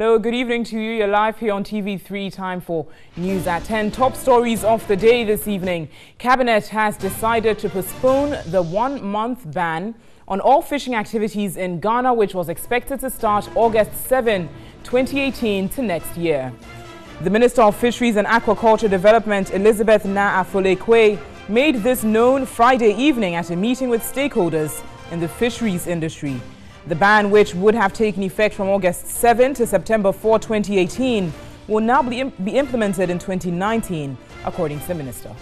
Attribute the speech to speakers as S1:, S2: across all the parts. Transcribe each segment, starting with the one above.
S1: Hello, good evening to you. You're live here on TV3. Time for news at 10. Top stories of the day this evening. Cabinet has decided to postpone the one month ban on all fishing activities in Ghana, which was expected to start August 7, 2018 to next year. The Minister of Fisheries and Aquaculture Development, Elizabeth Naa Afoley Quaye, made this known Friday evening at a meeting with stakeholders in the fisheries industry. The ban, which would have taken effect from August 7 to September 4, 2018, will now be, be implemented in 2019, according to the minister.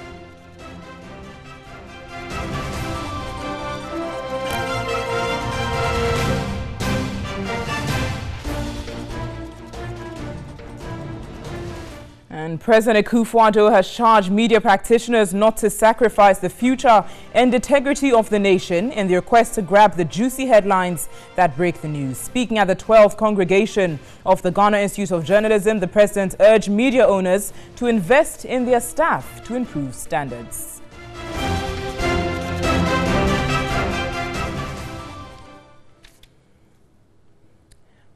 S1: And President Akufo-Addo has charged media practitioners not to sacrifice the future and integrity of the nation in their quest to grab the juicy headlines that break the news. Speaking at the 12th congregation of the Ghana Institute of Journalism, the president urged media owners to invest in their staff to improve standards.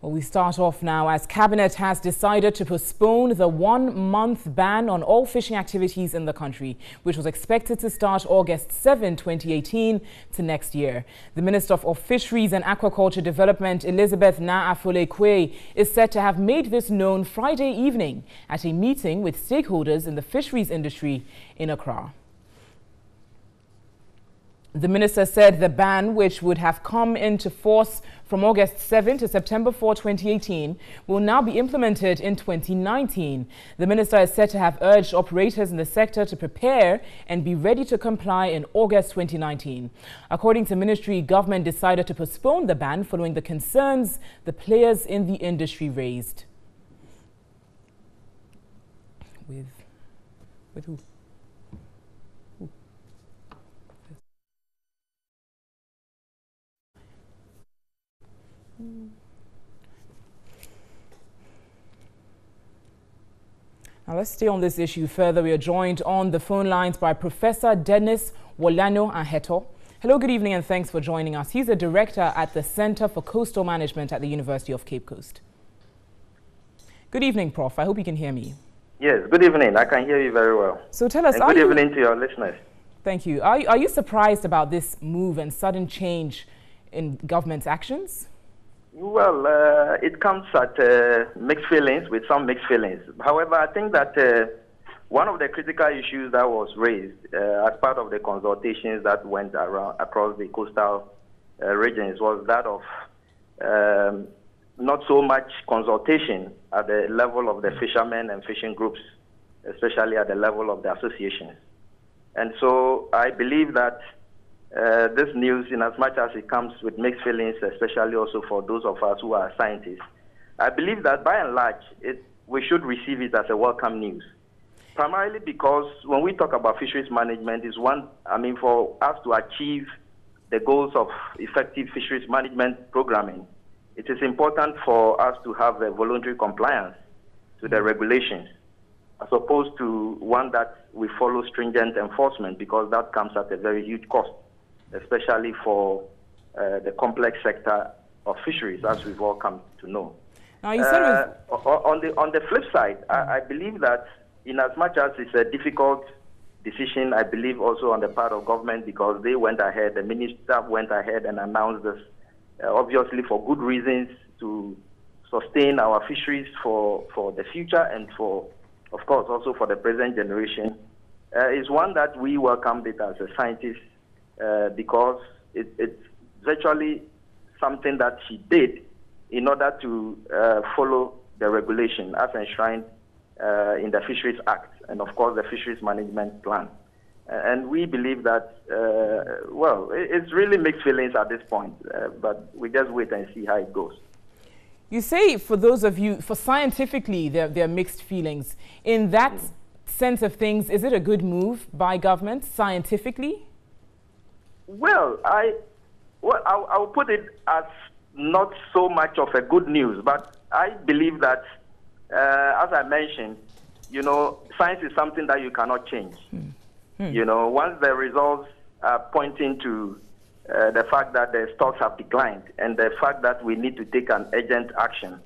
S1: Well, we start off now as Cabinet has decided to postpone the one-month ban on all fishing activities in the country, which was expected to start August 7, 2018 to next year. The Minister of Fisheries and Aquaculture Development, Elizabeth Naa Afoley Quaye, is said to have made this known Friday evening at a meeting with stakeholders in the fisheries industry in Accra. The minister said the ban, which would have come into force from August 7 to September 4, 2018, will now be implemented in 2019. The minister is said to have urged operators in the sector to prepare and be ready to comply in August 2019. According to ministry, government decided to postpone the ban following the concerns the players in the industry raised. With, with who? Now let's stay on this issue further. We are joined on the phone lines by Professor Dennis Worlanyo Aheto. Hello, good evening, and thanks for joining us. He's a director at the Center for Coastal Management at the University of Cape Coast. Good evening, Prof. I hope you can hear me.
S2: Yes, good evening. I can hear you very well.
S1: So tell us,
S2: and good evening you, to your listeners.
S1: Thank you. Are, are you surprised about this move and sudden change in government's actions?
S2: Well, uh, it comes at uh, mixed feelings, with some mixed feelings. However, I think that uh, one of the critical issues that was raised uh, as part of the consultations that went around across the coastal uh, regions was that of um, not so much consultation at the level of the fishermen and fishing groups, especially at the level of the associations. And so I believe that uh, this news, in as much as it comes with mixed feelings, especially also for those of us who are scientists, I believe that by and large, it, we should receive it as a welcome news. Primarily because when we talk about fisheries management, is one, I mean, for us to achieve the goals of effective fisheries management programming, it is important for us to have a voluntary compliance to the regulations, as opposed to one that we follow stringent enforcement, because that comes at a very huge cost especially for uh, the complex sector of fisheries, as we've all come to know.
S1: Now, you said uh,
S2: on the on the flip side, I, I, believe that in as much as it's a difficult decision, I believe also on the part of government because they went ahead, the minister went ahead and announced this, uh, obviously for good reasons to sustain our fisheries for for the future and for, of course, also for the present generation. Uh, is one that we welcomed it as a scientist uh, because it, it's virtually something that she did in order to uh, follow the regulation as enshrined uh, in the Fisheries Act and, of course, the Fisheries Management Plan. And we believe that, uh, well, it's really mixed feelings at this point, uh, but we just wait and see how it goes.
S1: You say, for those of you, for scientifically, there, there are mixed feelings. In that mm. sense of things, is it a good move by government scientifically?
S2: Well, I well, I'll, I'll, put it as not so much of a good news, but I believe that, uh, as I mentioned, you know, science is something that you cannot change. Hmm. Hmm. You know, once the results are pointing to uh, the fact that the stocks have declined and the fact that we need to take an urgent action,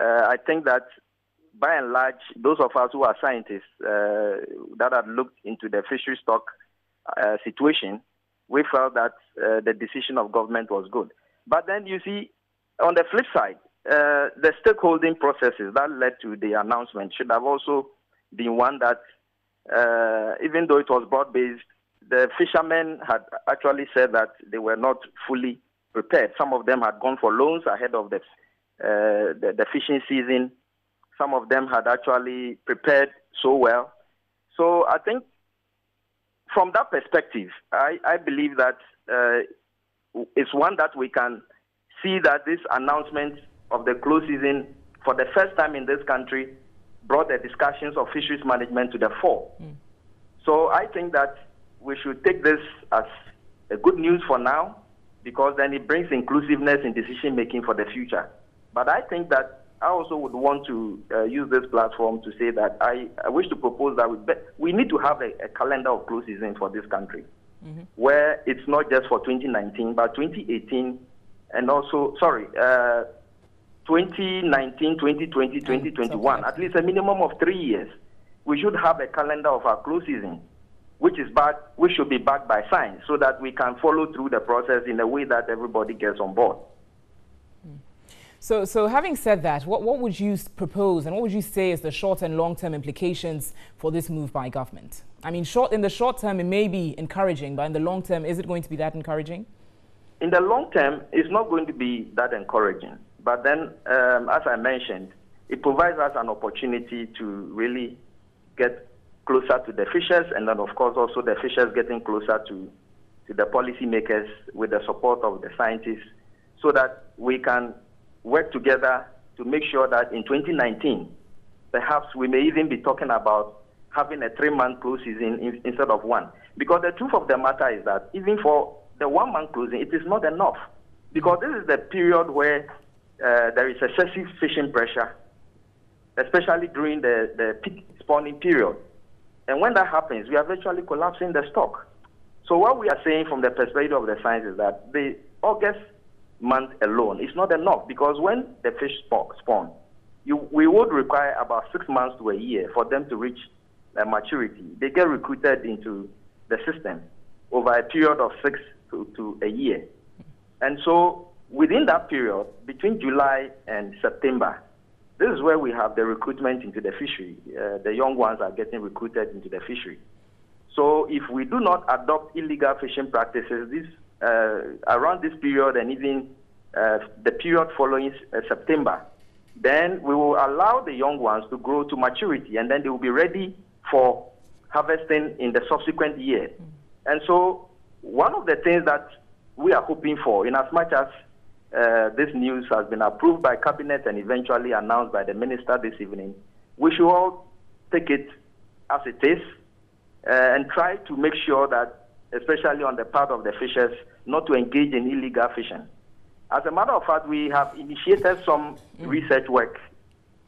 S2: uh, I think that by and large, those of us who are scientists uh, that have looked into the fishery stock uh, situation, we felt that uh, the decision of government was good. But then you see, on the flip side, uh, the stakeholding processes that led to the announcement should have also been one that, uh, even though it was broad based, the fishermen had actually said that they were not fully prepared. Some of them had gone for loans ahead of the, uh, the, the fishing season. Some of them had actually prepared so well. So I think from that perspective, I, I believe that uh, it's one that we can see that this announcement of the close season for the first time in this country brought the discussions of fisheries management to the fore. Mm. So I think that we should take this as a good news for now because then it brings inclusiveness in decision making for the future. But I think that I also would want to uh, use this platform to say that I, I wish to propose that we, be, we need to have a, a, calendar of close season for this country mm-hmm. where it's not just for 2019 but 2018 and also, sorry, uh, 2019, 2020, 2021, at least a minimum of three years. We should have a calendar of our close season which is back, which should be backed by science, so that we can follow through the process in a way that everybody gets on board.
S1: So, so having said that, what, what would you propose and what would you say is the short and long-term implications for this move by government? I mean, short in the short term, it may be encouraging, but in the long term, is it going to be that encouraging?
S2: In the long term, it's not going to be that encouraging. But then, um, as I mentioned, it provides us an opportunity to really get closer to the fishers, and then, of course, also the fishers getting closer to, to the policymakers with the support of the scientists so that we can work together to make sure that in 2019, perhaps we may even be talking about having a three month close season in, instead of one. Because the truth of the matter is that even for the one month closing, it is not enough. Because this is the period where uh, there is excessive fishing pressure, especially during the, the peak spawning period. And when that happens, we are virtually collapsing the stock. So what we are saying from the perspective of the science is that the August month alone is not enough because when the fish spawn, you, we would require about six months to a year for them to reach uh, maturity. They get recruited into the system over a period of six to, to a year. And so within that period, between July and September, this is where we have the recruitment into the fishery. Uh, the young ones are getting recruited into the fishery. So if we do not adopt illegal fishing practices this uh, around this period and even uh, the period following uh, September, then we will allow the young ones to grow to maturity and then they will be ready for harvesting in the subsequent year. Mm. And so one of the things that we are hoping for, in as much as uh, this news has been approved by cabinet and eventually announced by the minister this evening. We should all take it as it is uh, and try to make sure that, especially on the part of the fishers, not to engage in illegal fishing. As a matter of fact, we have initiated some mm. research work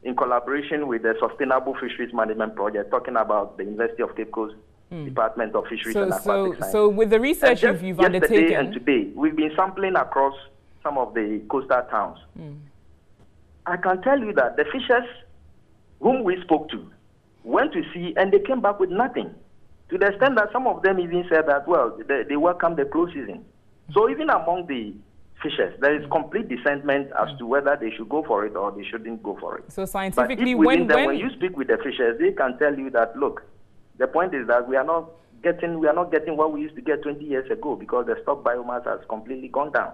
S2: in collaboration with the Sustainable Fisheries Management Project, talking about the University of Cape Coast mm. Department of Fisheries so, and Aquatic
S1: so, Science. So, with the research
S2: just,
S1: you've undertaken,
S2: and today, we've been sampling across some of the coastal towns. Mm. I can tell you that the fishers whom we spoke to went to sea and they came back with nothing. To the extent that some of them even said that, well, they, they welcome the close season. So even among the fishers, there is complete dissentment as to whether they should go for it or they shouldn't go for it.
S1: So scientifically,
S2: when,
S1: them, when,
S2: when you speak with the fishers, they can tell you that, look, the point is that we are not getting we are not getting what we used to get 20 years ago because the stock biomass has completely gone down.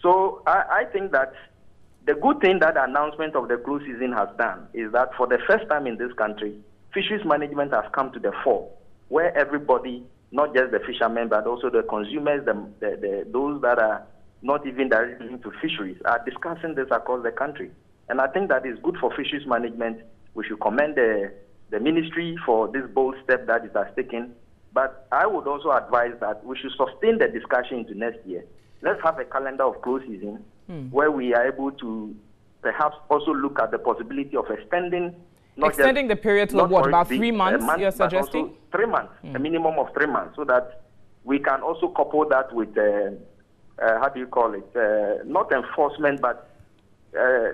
S2: So I, I think that the good thing that the announcement of the close season has done is that for the first time in this country, fisheries management has come to the fore, where everybody, not just the fishermen, but also the consumers, the, the, the, those that are not even directly into fisheries, are discussing this across the country. And I think that is good for fisheries management. We should commend the, the ministry for this bold step that it has taken. But I would also advise that we should sustain the discussion into next year let's have a calendar of close season hmm. where we are able to perhaps also look at the possibility of extending
S1: extending the period to what about three months month, you're suggesting
S2: three months a hmm. minimum of three months so that we can also couple that with uh, uh, how do you call it uh, not enforcement but uh, uh,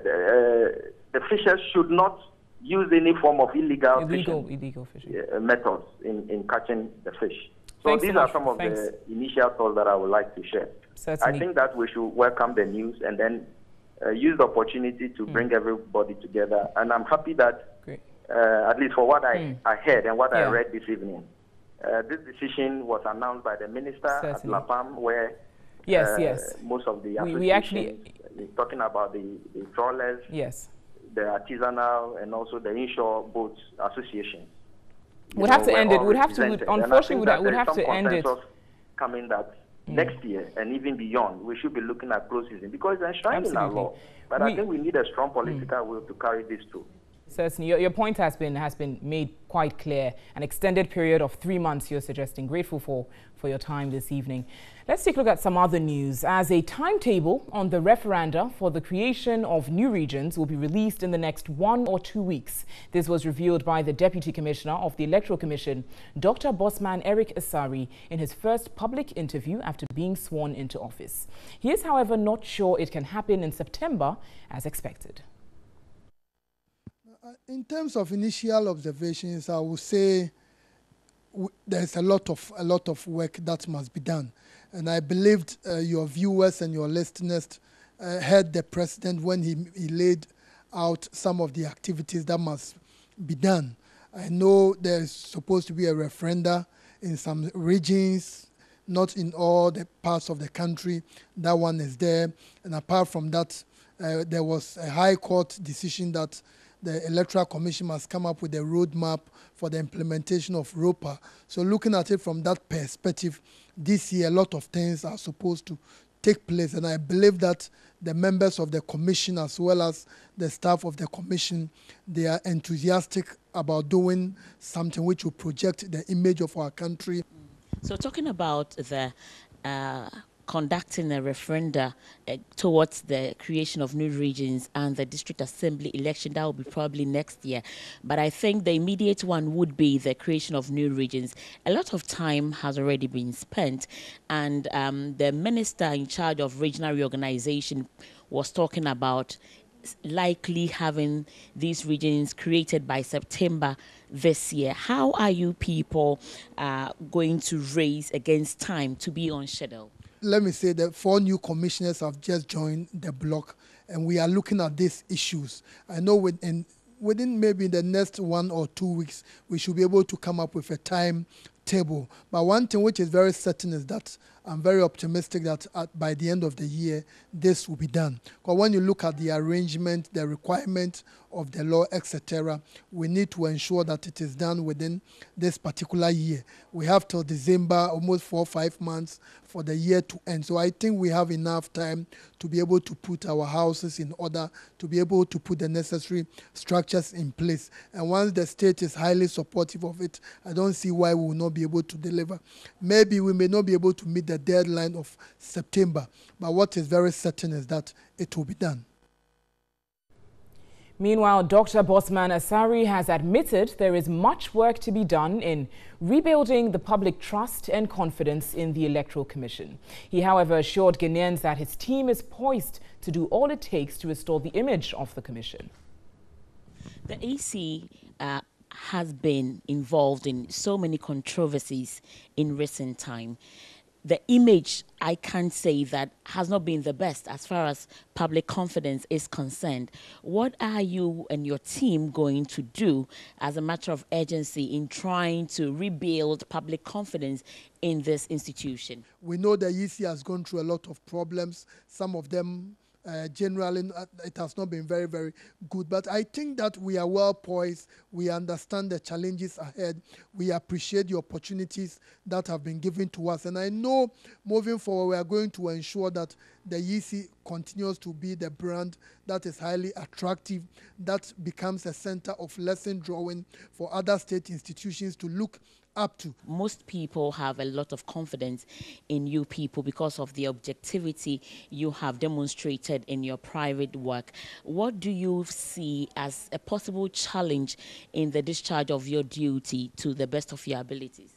S2: the fishers should not use any form of illegal,
S1: illegal,
S2: fishing,
S1: illegal fishing.
S2: Uh, methods in, in catching the fish. So
S1: Thanks
S2: these
S1: so
S2: are some of
S1: Thanks.
S2: the initial thoughts that I would like to share.
S1: Certainly.
S2: I think that we should welcome the news and then uh, use the opportunity to bring everybody together. And I'm happy that. Uh, at least for what I, I heard and what I read this evening, uh, this decision was announced by the minister
S1: Certainly.
S2: at LAPAM, where
S1: Yes,
S2: uh,
S1: yes.
S2: most of the
S1: We- we actually-
S2: uh, talking about the, the trawlers,
S1: Yes.
S2: the artisanal, and also the inshore boats association.
S1: We'd have to end it. We'd have to-. Unfortunately, we'd-
S2: that
S1: we'd have to end it.
S2: Coming that next year and even beyond, we should be looking at close season because it's enshrined in our law. But
S1: We-
S2: I think we need a strong political will to carry this through.
S1: Certainly, your, your point has been has been made quite clear. An extended period of three months. You're suggesting. Grateful for for your time this evening. Let's take a look at some other news. As a timetable on the referenda for the creation of new regions will be released in the next one or two weeks. This was revealed by the Deputy Commissioner of the Electoral Commission, Dr. Bossman Eric Asare, in his first public interview after being sworn into office. He is, however, not sure it can happen in September as expected.
S3: Uh, In terms of initial observations, I would say there's a lot of a lot of work that must be done, and I believed uh, your viewers and your listeners uh, heard the president when he, he laid out some of the activities that must be done. I know there's supposed to be a referenda in some regions, not in all the parts of the country. That one is there, and apart from that, uh, there was a high court decision that the electoral commission must come up with a roadmap for the implementation of ROPA. So looking at it from that perspective, this year a lot of things are supposed to take place, and I believe that the members of the commission as well as the staff of the commission they are enthusiastic about doing something which will project the image of our country
S4: So, talking about the uh, conducting a referenda uh, towards the creation of new regions and the district assembly election, that will be probably next year. But I think the immediate one would be the creation of new regions. A lot of time has already been spent, and um, the minister in charge of regional reorganization was talking about likely having these regions created by September this year. How are you people uh, going to raise against time to be on schedule?
S3: Let me say that four new commissioners have just joined the block and we are looking at these issues. I know within, within maybe the next one or two weeks, we should be able to come up with a timetable. But one thing which is very certain is that I'm very optimistic that at, by the end of the year, this will be done. Because when you look at the arrangement, the requirement of the law, etc., we need to ensure that it is done within this particular year. We have till December, almost four or five months for the year to end. So I think we have enough time to be able to put our houses in order, to be able to put the necessary structures in place. And once the state is highly supportive of it, I don't see why we will not be able to deliver. Maybe we may not be able to meet the deadline of September, but what is very certain is that it will be done.
S1: Meanwhile, Dr. Bossman Asare has admitted there is much work to be done in rebuilding the public trust and confidence in the Electoral Commission. He, however, assured Ghanaians that his team is poised to do all it takes to restore the image of the Commission.
S4: The EC uh, has been involved in so many controversies in recent time. The image, I can say that has not been the best as far as public confidence is concerned. What are you and your team going to do as a matter of urgency in trying to rebuild public confidence in this institution?
S3: We know the EC has gone through a lot of problems. Some of them uh, generally uh, it has not been very very good. But i think that we are well poised. We understand the challenges ahead. We appreciate the opportunities that have been given to us. And i know moving forward we are going to ensure that the EC continues to be the brand that is highly attractive that becomes a center of lesson drawing for other state institutions to look up to.
S4: Most people have a lot of confidence in you people because of the objectivity you have demonstrated in your private work. What do you see as a possible challenge in the discharge of your duty to the best of your abilities?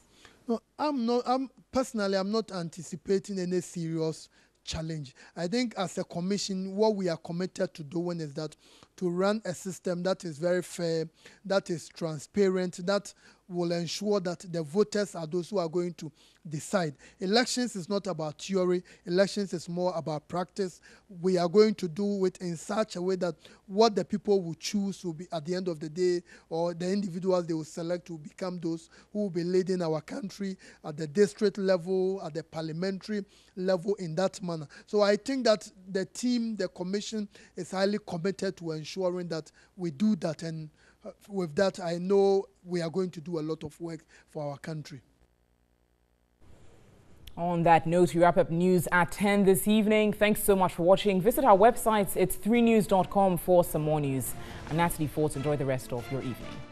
S3: No, I'm not. I'm personally. I'm not anticipating any serious challenge. I think as a commission, what we are committed to doing is that to run a system that is very fair, that is transparent, that will ensure that the voters are those who are going to decide. Elections is not about theory, elections is more about practice. We are going to do it in such a way that what the people will choose will be at the end of the day, or the individuals they will select will become those who will be leading our country at the district level, at the parliamentary level in that manner. So I think that the team, the commission is highly committed to ensuring that we do that. And uh, with that, I know we are going to do a lot of work for our country.
S1: On that note, we wrap up news at 10 this evening. Thanks so much for watching. Visit our website. It's 3news.com for some more news. I'm Natalie Fort. Enjoy the rest of your evening.